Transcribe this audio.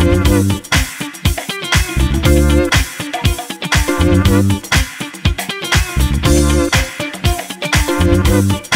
Thank you.